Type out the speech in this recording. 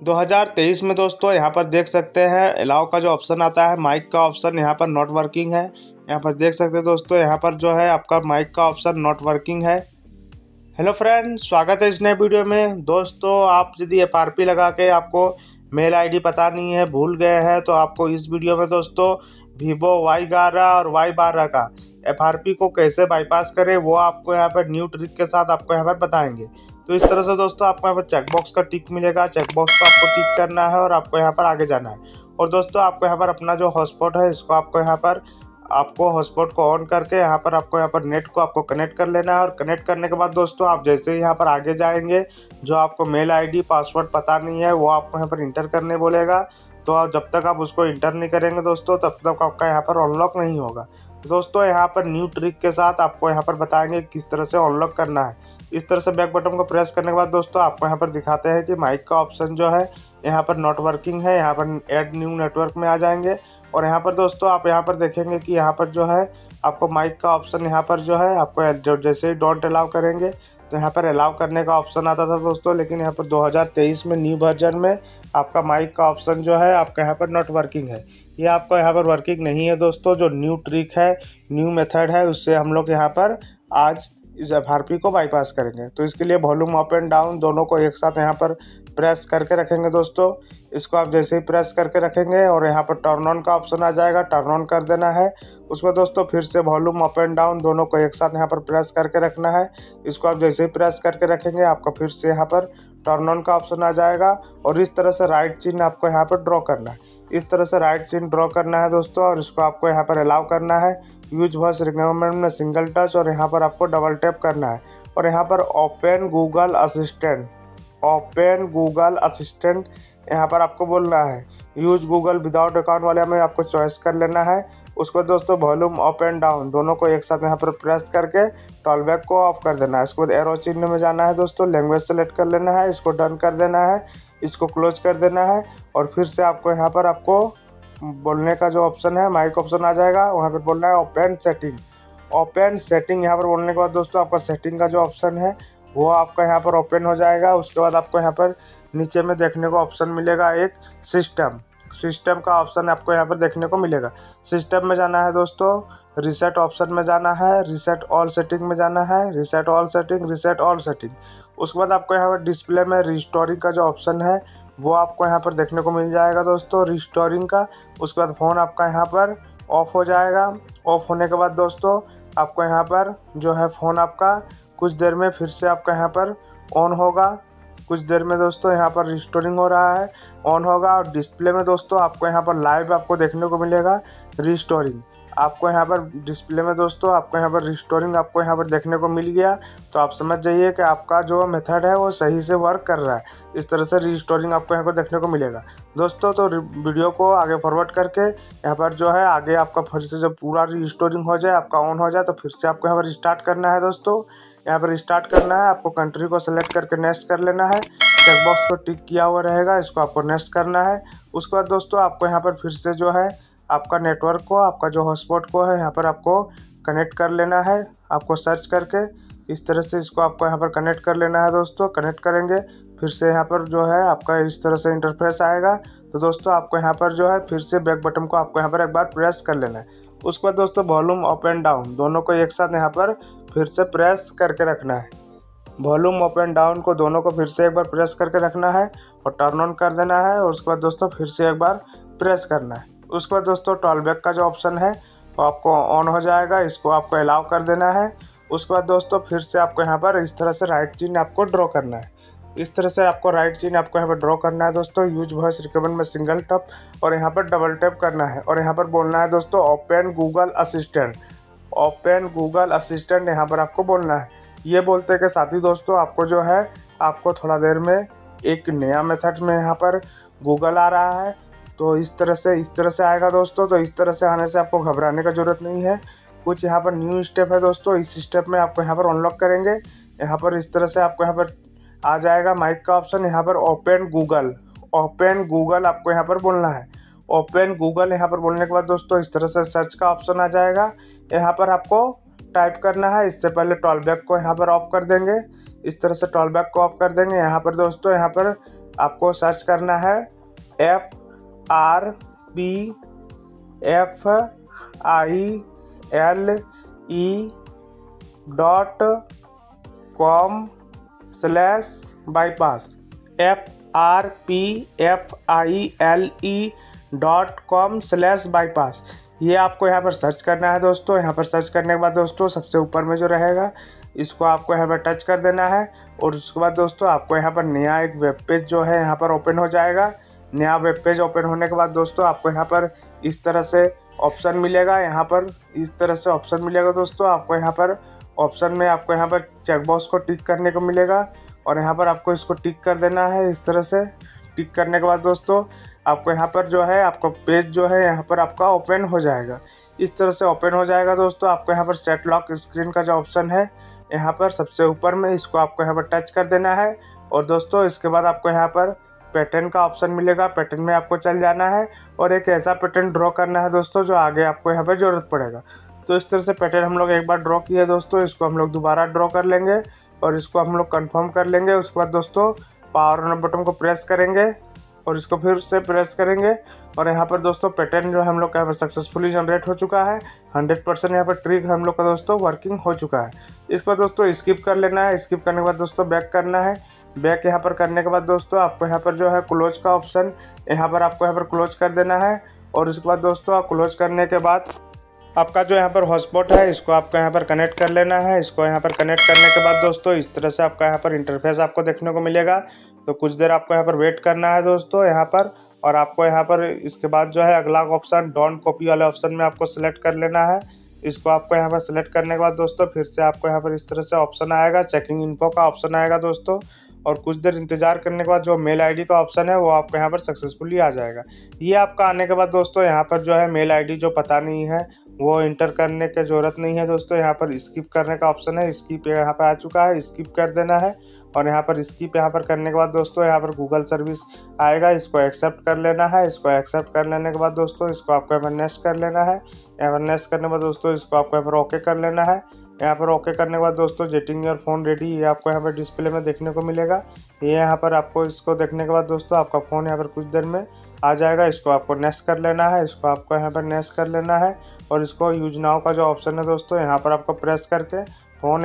2023 में दोस्तों, यहाँ पर देख सकते हैं अलाव का जो ऑप्शन आता है माइक का ऑप्शन यहाँ पर नॉट वर्किंग है। यहाँ पर देख सकते हैं दोस्तों, यहाँ पर जो है आपका माइक का ऑप्शन नॉट वर्किंग है। हेलो फ्रेंड स्वागत है इस नए वीडियो में। दोस्तों, आप यदि एफ़ आर लगा के आपको मेल आईडी पता नहीं है, भूल गए हैं तो आपको इस वीडियो में दोस्तों वीवो वाई ग्यारह और वाई बारह का FRP को कैसे बाईपास करें, वो आपको यहाँ पर न्यू ट्रिक के साथ आपको यहाँ पर बताएँगे। तो इस तरह से दोस्तों आपको यहाँ पर चेकबॉक्स का टिक मिलेगा। चेकबॉक्स को आपको टिक करना है और आपको यहाँ पर आगे जाना है। और दोस्तों आपको यहाँ पर अपना जो हॉटस्पॉट है, इसको आपको यहाँ पर, आपको हॉटस्पॉट को ऑन करके यहाँ पर आपको यहाँ पर नेट को आपको कनेक्ट कर लेना है। और कनेक्ट करने के बाद दोस्तों आप जैसे ही यहाँ पर आगे जाएँगे, जो आपको मेल आईडी पासवर्ड पता नहीं है, वो आपको यहाँ पर इंटर करने बोलेगा। तो जब तक आप उसको इंटर नहीं करेंगे दोस्तों तब तक आपका यहाँ पर अनलॉक नहीं होगा तो दोस्तों यहाँ पर न्यू ट्रिक के साथ आपको यहाँ पर बताएँगे किस तरह से अनलॉक करना है इस तरह से बैक बटन को प्रेस करने के बाद दोस्तों आपको यहाँ पर दिखाते हैं कि माइक का ऑप्शन जो है यहाँ पर नॉट वर्किंग है यहाँ पर एड न्यू नेटवर्क में आ जाएँगे और यहाँ पर दोस्तों आप यहाँ पर देखेंगे कि यहाँ पर जो है आपको माइक का ऑप्शन यहाँ पर जो है आपको जैसे ही डोंट अलाउ करेंगे तो यहाँ पर अलाउ करने का ऑप्शन आता था दोस्तों, लेकिन यहाँ पर 2023 में न्यू वर्जन में आपका माइक का ऑप्शन जो है, आपका यहाँ पर नॉट वर्किंग है। ये आपका यहाँ पर वर्किंग नहीं है दोस्तों, जो न्यू ट्रिक है न्यू मेथड है, उससे हम लोग यहाँ पर आज इस एफ़ को बाईपास करेंगे। तो इसके लिए वॉल्यूम अप एंड डाउन दोनों को एक साथ यहाँ पर प्रेस करके रखेंगे दोस्तों। इसको आप जैसे ही प्रेस करके रखेंगे और यहाँ पर टर्न ऑन का ऑप्शन आ जाएगा टर्न ऑन कर देना है। उसको दोस्तों फिर से वॉल्यूम अप एंड डाउन दोनों को एक साथ यहाँ पर प्रेस करके रखना है। इसको आप जैसे ही प्रेस करके रखेंगे, आपका फिर से यहाँ पर टर्न ऑन का ऑप्शन आ जाएगा। और इस तरह से राइट चिन्ह आपको यहाँ पर ड्रॉ करना है। इस तरह से राइट चिन्ह ड्रॉ करना है दोस्तों और इसको आपको यहाँ पर अलाउ करना है। यूज़ वॉइस रिक्वायरमेंट में सिंगल टच और यहाँ पर आपको डबल टैप करना है। और यहाँ पर open Google Assistant, open Google Assistant यहाँ पर आपको बोलना है। यूज़ गूगल विदाउट अकाउंट वाले में आपको चॉइस कर लेना है। उसको दोस्तों वॉल्यूम अप एंड डाउन, दोनों को एक साथ यहाँ पर प्रेस करके टॉल बैक को ऑफ़ कर देना है। उसके बाद एरो चिन्ह में जाना है दोस्तों, लैंग्वेज सेलेक्ट कर लेना है, इसको डन कर देना है, इसको क्लोज कर देना है और फिर से आपको यहाँ पर आपको बोलने का जो ऑप्शन है माइक ऑप्शन आ जाएगा। वहाँ पर बोलना है ओपन सेटिंग ओपन सेटिंग यहाँ पर बोलने के बाद दोस्तों, आपका सेटिंग का जो ऑप्शन है, वो आपका यहाँ पर ओपन हो जाएगा। उसके बाद आपको यहाँ पर नीचे में देखने को ऑप्शन मिलेगा एक सिस्टम सिस्टम का ऑप्शन आपको यहाँ पर देखने को मिलेगा। सिस्टम में जाना है दोस्तों रिसेट ऑप्शन में जाना है रिसेट ऑल सेटिंग में जाना है reset all setting reset all setting उसके बाद आपको यहाँ पर डिस्प्ले में रिस्टोरिंग का जो ऑप्शन है वो आपको यहाँ पर देखने को मिल जाएगा दोस्तों रिस्टोरिंग का। उसके बाद फ़ोन आपका यहाँ पर ऑफ़ हो जाएगा। ऑफ़ होने के बाद दोस्तों, आपको यहाँ पर जो है फ़ोन आपका कुछ देर में फिर से आपका यहाँ पर ऑन होगा। कुछ देर में दोस्तों यहाँ पर रिस्टोरिंग हो रहा है ऑन होगा। और डिस्प्ले में दोस्तों आपको यहाँ पर लाइव आपको देखने को मिलेगा रिस्टोरिंग आपको यहाँ पर डिस्प्ले में दोस्तों, आपको यहाँ पर रिस्टोरिंग आपको यहाँ पर देखने को मिल गया। तो आप समझ जाइए कि आपका जो मेथड है, वो सही से वर्क कर रहा है। इस तरह से रिस्टोरिंग आपको यहाँ पर देखने को मिलेगा। दोस्तों तो वीडियो को आगे फॉरवर्ड करके यहाँ पर जो है, आगे आपका फिर से जब पूरा रिस्टोरिंग हो जाए, आपका ऑन हो जाए तो फिर से आपको यहाँ पर स्टार्ट करना है दोस्तों। यहाँ पर स्टार्ट करना है, आपको कंट्री को सेलेक्ट करके नेक्स्ट कर लेना है। चेकबॉक्स को टिक किया हुआ रहेगा, इसको आपको नेक्स्ट करना है। उसके बाद दोस्तों, आपको यहाँ पर फिर से जो है आपका नेटवर्क को, आपका जो हॉटस्पॉट को है, यहाँ पर आपको कनेक्ट कर लेना है। आपको सर्च करके इस तरह से इसको आपको यहाँ पर कनेक्ट कर लेना है दोस्तों। कनेक्ट करेंगे, फिर से यहाँ पर जो है आपका इस तरह से इंटरफेस आएगा। तो दोस्तों, आपको यहाँ पर जो है फिर से बैक बटन को आपको यहाँ पर एक बार प्रेस कर लेना है। उसके बाद दोस्तों वॉल्यूम अप एंड डाउन दोनों को एक साथ यहाँ पर फिर से प्रेस करके रखना है। वॉल्यूम अप एंड डाउन को दोनों को फिर से एक बार प्रेस करके रखना है और टर्न ऑन कर देना है। और उसके बाद दोस्तों, फिर से एक बार प्रेस करना है। उसके बाद दोस्तों टॉल बैक का जो ऑप्शन है, वो आपको ऑन हो जाएगा, इसको आपको अलाउ कर देना है। उसके बाद दोस्तों, फिर से आपको यहाँ पर इस तरह से राइट चिन्ह आपको ड्रॉ करना है। इस तरह से आपको राइट चिन्ह आपको यहाँ पर ड्रॉ करना है दोस्तों यूज़ वॉइस रिकमेंड में सिंगल टप और यहाँ पर डबल टैप करना है। और यहाँ पर बोलना है दोस्तों open Google Assistant open Google Assistant यहाँ पर आपको बोलना है। ये बोलते के साथ ही दोस्तों, आपको जो है, आपको थोड़ा देर में एक नया मेथड में यहाँ पर गूगल आ रहा है। तो इस तरह से इस तरह से आएगा दोस्तों तो इस तरह से आने से आपको घबराने का ज़रूरत नहीं है कुछ यहाँ पर न्यू स्टेप है दोस्तों इस स्टेप में आपको यहाँ पर अनलॉक करेंगे यहाँ पर इस तरह से आपको यहाँ पर आ जाएगा माइक का ऑप्शन यहाँ पर ओपन गूगल ओपन गूगल आपको यहाँ पर बोलना है ओपन गूगल यहाँ पर बोलने के बाद दोस्तों इस तरह से सर्च का ऑप्शन आ जाएगा यहाँ पर आपको टाइप करना है इससे पहले टॉल बैक को यहाँ पर ऑफ़ कर देंगे इस तरह से टॉल बैक को ऑफ़ कर देंगे यहाँ पर दोस्तों यहाँ पर आपको सर्च करना है F R B F I L E dot com slash bypass. F R P F I L E dot com slash bypass. ये आपको यहाँ पर सर्च करना है दोस्तों। यहाँ पर सर्च करने के बाद दोस्तों सबसे ऊपर में जो रहेगा, इसको आपको यहाँ पर टच कर देना है और उसके बाद दोस्तों आपको यहाँ पर नया एक वेब पेज जो है यहाँ पर ओपन हो जाएगा। नया वेब पेज ओपन होने के बाद दोस्तों आपको यहाँ पर इस तरह से ऑप्शन मिलेगा यहाँ पर इस तरह से ऑप्शन मिलेगा दोस्तों आपको यहाँ पर ऑप्शन में आपको यहाँ पर चेकबॉक्स को टिक करने को मिलेगा और यहाँ पर आपको इसको टिक कर देना है इस तरह से टिक करने के बाद दोस्तों आपको यहाँ पर जो है आपका पेज जो है यहाँ पर आपका ओपन हो जाएगा इस तरह से ओपन हो जाएगा दोस्तों आपको यहाँ पर सेट लॉक स्क्रीन का जो ऑप्शन है यहाँ पर सबसे ऊपर में इसको आपको यहाँ पर टच कर देना है और दोस्तों इसके बाद आपको यहाँ पर पैटर्न का ऑप्शन मिलेगा पैटर्न में आपको चल जाना है और एक ऐसा पैटर्न ड्रॉ करना है दोस्तों जो आगे आपको यहाँ पर ज़रूरत पड़ेगा। तो इस तरह से पैटर्न हम लोग एक बार ड्रॉ किया दोस्तों, इसको हम लोग दोबारा ड्रॉ कर लेंगे और इसको हम लोग कन्फर्म कर लेंगे। उसके बाद दोस्तों पावर बटन को प्रेस करेंगे और इसको फिर से प्रेस करेंगे और यहाँ पर दोस्तों पैटर्न जो हम लोग का यहाँ पर सक्सेसफुली जनरेट हो चुका है। हंड्रेड परसेंट यहाँ पर ट्रिक हम लोग का दोस्तों वर्किंग हो चुका है। इसके बाद दोस्तों स्किप कर लेना है। स्किप करने के बाद दोस्तों बैक करना है। बैक यहाँ पर करने के बाद दोस्तों आपको यहाँ पर जो है क्लोज का ऑप्शन यहाँ पर आपको यहाँ पर क्लोज कर देना है और उसके बाद दोस्तों आप क्लोज करने के बाद आपका जो यहाँ पर हॉटस्पॉट है इसको आपको यहाँ पर कनेक्ट कर लेना है इसको यहाँ पर कनेक्ट करने के बाद दोस्तों इस तरह से आपका यहाँ पर इंटरफेस आपको देखने को मिलेगा तो कुछ देर आपको यहाँ पर वेट करना है दोस्तों यहाँ पर और आपको यहाँ पर इसके बाद जो है अगला ऑप्शन डॉन्ट कॉपी वाले ऑप्शन में आपको सेलेक्ट कर लेना है इसको आपको यहाँ पर सेलेक्ट करने के बाद दोस्तों फिर से आपको यहाँ पर इस तरह से ऑप्शन आएगा चेकिंग इन्फो का ऑप्शन आएगा दोस्तों और कुछ देर इंतज़ार करने के बाद जो मेल आईडी का ऑप्शन है वो आपको यहाँ पर सक्सेसफुली आ जाएगा। ये आपका आने के बाद दोस्तों यहाँ पर जो है मेल आईडी जो पता नहीं है, वो इंटर करने की ज़रूरत नहीं है दोस्तों। यहाँ पर स्किप करने का ऑप्शन है स्किप यहाँ पर आ चुका है स्किप कर देना है और यहाँ पर स्किप यहाँ पर करने के बाद दोस्तों यहाँ पर गूगल सर्विस आएगा, इसको एक्सेप्ट कर लेना है, इसको एक्सेप्ट कर लेने के बाद दोस्तों इसको आपको यहाँ पर कर लेना है। यहाँ पर करने के बाद दोस्तों इसको आपको यहाँ पर ओके कर लेना है यहाँ पर ओके करने के बाद दोस्तों जेटिंग योर फ़ोन रेडी ये आपको यहाँ पर डिस्प्ले में देखने को मिलेगा। ये यहाँ पर आपको इसको देखने के बाद दोस्तों, आपका फ़ोन यहाँ पर कुछ देर में आ जाएगा। इसको आपको नेस्ट कर लेना है, इसको आपको यहाँ पर नेस्ट कर लेना है। और इसको यूज़ नाव का जो ऑप्शन है दोस्तों, यहाँ पर आपको प्रेस करके फ़ोन